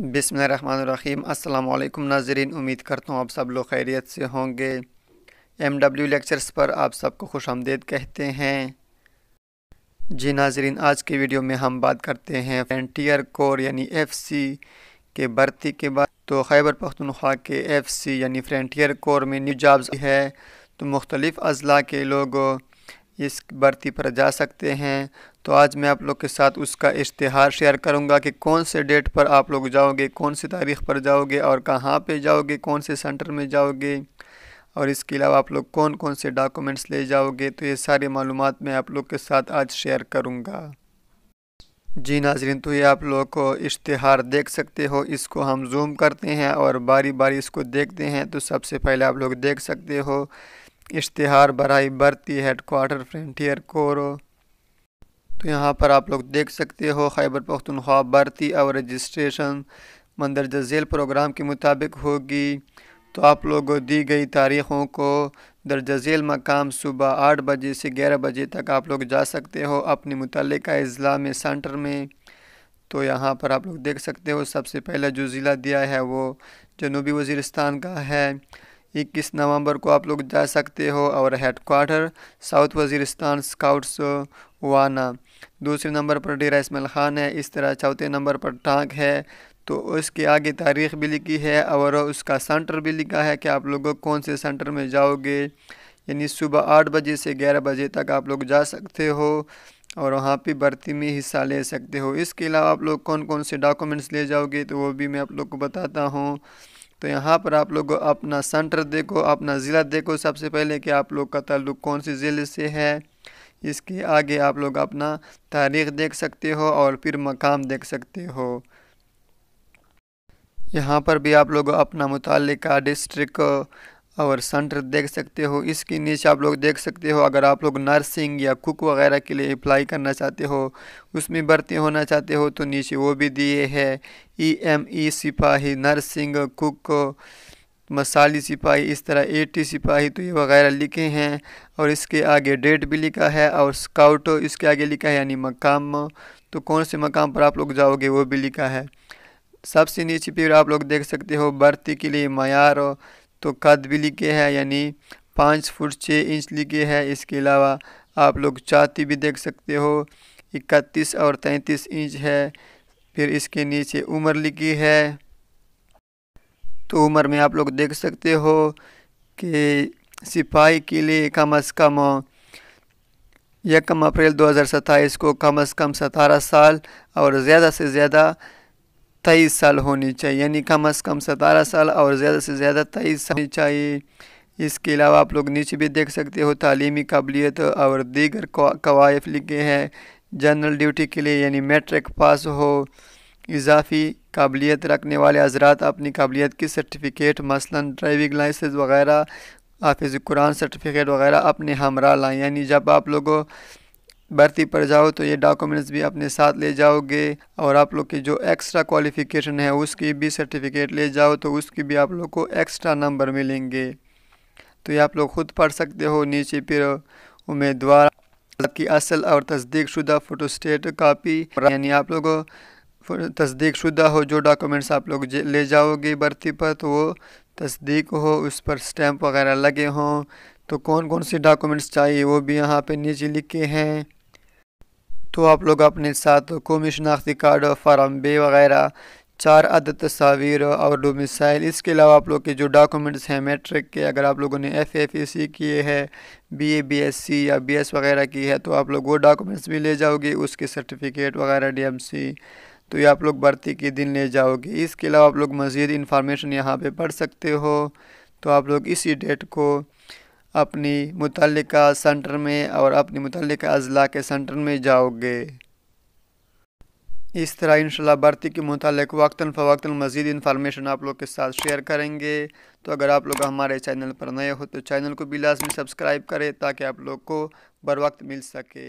बिसमीम अल्लाम नाजरीन, उम्मीद करता हूँ आप सब लोग खैरियत से होंगे। एम डब्ल्यू लेक्चर्स पर आप सबको खुश आमदेद कहते हैं। जी नाजरीन, आज की वीडियो में हम बात करते हैं फ्रंटियर कोर यानी एफ़ सी के भर्ती के बाद। तो खैबर पख्तनख्वा के एफ़ सी यानी फ्रंटियर कोर में न्यू जॉब्स है। तो मुख्तलिफ़ अज़ला के लोग इस भर्ती पर जा सकते हैं। तो आज मैं आप लोग के साथ उसका इश्तहार शेयर करूँगा कि कौन से डेट पर आप लोग जाओगे, कौन सी तारीख़ पर जाओगे और कहाँ पे जाओगे, कौन से सेंटर में जाओगे और इसके अलावा आप लोग कौन कौन से डॉक्यूमेंट्स ले जाओगे तो ये सारी मालूम मैं आप लोग के साथ आज शेयर करूँगा। जी नाजरीन तो ये आप लोग को इश्तहार देख सकते हो, इसको हम जूम करते हैं और बारी बारी इसको देखते हैं तो सबसे पहले आप लोग देख सकते हो, इश्तहार बराई भर्ती हेड क्वार्टर फ्रंटियर कोरो। तो यहाँ पर आप लोग देख सकते हो, खैबर पख्तनख्वा भर्ती और रजिस्ट्रेशन मंदरजा झेल प्रोग्राम के मुताबिक होगी। तो आप लोग दी गई तारीख़ों को दर्जा झेल मकाम सुबह आठ बजे से ग्यारह बजे तक आप लोग जा सकते हो अपने मुतल अज़ला में सेंटर में। तो यहाँ पर आप लोग देख सकते हो, सबसे पहला जो ज़िला दिया है वो जनूबी वज़ीरस्तान का है। इक्कीस नवंबर को आप लोग जा सकते हो और headquarter south Waziristan scouts Wana. दूसरे नंबर पर डेरा इसमाइल ख़ान है। इस तरह चौथे नंबर पर टांग है। तो उसके आगे तारीख़ भी लिखी है और उसका सेंटर भी लिखा है कि आप लोग कौन से सेंटर में जाओगे? यानी सुबह आठ बजे से ग्यारह बजे तक आप लोग जा सकते हो और वहाँ पे भर्ती में हिस्सा ले सकते हो। इसके अलावा आप लोग कौन कौन से डॉक्यूमेंट्स ले जाओगे तो वो भी मैं आप लोग को बताता हूँ। तो यहाँ पर आप लोग अपना सेंटर देखो, अपना ज़िला देखो सबसे पहले कि आप लोग का ताल्लुक कौन से ज़िले से है। इसके आगे आप लोग अपना तारीख़ देख सकते हो और फिर मकाम देख सकते हो। यहाँ पर भी आप लोग अपना मुतल डिस्ट्रिक्ट और सेंटर देख सकते हो। इसके नीचे आप लोग देख सकते हो, अगर आप लोग नर्सिंग या कुक वगैरह के लिए अप्लाई करना चाहते हो, उसमें भर्ती होना चाहते हो तो नीचे वो भी दिए है, ई एम ई सिपाही नर्सिंग कुक मसाली सिपाही, इस तरह ए टी सिपाही तो ये वगैरह लिखे हैं और इसके आगे डेट भी लिखा है और स्काउट इसके आगे लिखा है, यानी मकाम। तो कौन से मकाम पर आप लोग जाओगे वो भी लिखा है। सबसे नीचे फिर आप लोग देख सकते हो भर्ती के लिए मैार तो कद भी लिखे है, यानी पाँच फुट छः इंच लिखे है। इसके अलावा आप लोग चाती भी देख सकते हो, इकतीस और तैंतीस इंच है। फिर इसके नीचे उम्र लिखी है। तो उम्र में आप लोग देख सकते हो कि सिपाही के लिए कम अज़ कम यकम अप्रैल 2027 को कम अज़ कम सतारह साल और ज़्यादा से ज़्यादा तेईस साल होनी चाहिए। यानी कम अज़ कम सतारह साल और ज़्यादा से ज़्यादा तेईस होनी चाहिए। इसके अलावा आप लोग नीचे भी देख सकते हो, तालीमी काबिलियत और दीगर कवायफ लिखे हैं। जनरल ड्यूटी के लिए, यानी मैट्रिक पास हो इजाफी काबिलियत रखने वाले हजरात अपनी काबिलियत की सर्टिफिकेट मसलन ड्राइविंग लाइसेंस वगैरह, हाफिज़ कुरान सर्टिफिकेट वगैरह अपने हमरा लाएँ। यानी जब आप लोगों भर्ती पर जाओ तो ये डॉक्यूमेंट्स भी अपने साथ ले जाओगे और आप लोग की जो एक्स्ट्रा क्वालिफ़िकेशन है, उसकी भी सर्टिफिकेट ले जाओ तो उसकी भी आप लोग को एक्स्ट्रा नंबर मिलेंगे। तो ये आप लोग ख़ुद पढ़ सकते हो, नीचे फिर उम्मीदवार की असल और तस्दीक शुदा फ़ोटो स्टेट कापी यानी आप लोग तस्दीक शुदा हो जो डॉक्यूमेंट्स आप लोग ले जाओगे भर्ती पर तो वो तस्दीक हो, उस पर स्टैंप वगैरह लगे हों। तो कौन कौन से डॉक्यूमेंट्स चाहिए, वो भी यहाँ पे नीचे लिखे हैं। तो आप लोग अपने साथ कौमी शनाख्ती कार्ड, फार्म बे वगैरह, चार अदद तस्वीर और डोमिसाइल। इसके अलावा आप लोग के जो डॉक्यूमेंट्स हैं, मैट्रिक के, अगर आप लोगों ने एफ़ एफ़ सी किए हैं B A B S C या बी एस वगैरह की है तो आप लोग वो डॉक्यूमेंट्स भी ले जाओगे, उसके सर्टिफिकेट वगैरह डी एम सी तो ये आप लोग भर्ती के दिन ले जाओगे। इसके अलावा आप लोग मज़ीद इन्फॉर्मेशन यहाँ पे पढ़ सकते हो। तो आप लोग इसी डेट को अपनी मुतल सेंटर में और अपनी मुतल अज़ला के सेंटर में जाओगे। इस तरह इंशाल्लाह भर्ती के मुतल वक्ता फ़वक्ता मज़ीद इन्फॉर्मेशन आप लोग के साथ शेयर करेंगे। तो अगर आप लोग हमारे चैनल पर नए हो तो चैनल को भी लाजमी सब्सक्राइब करें ताकि आप लोग को बर वक्त मिल सके।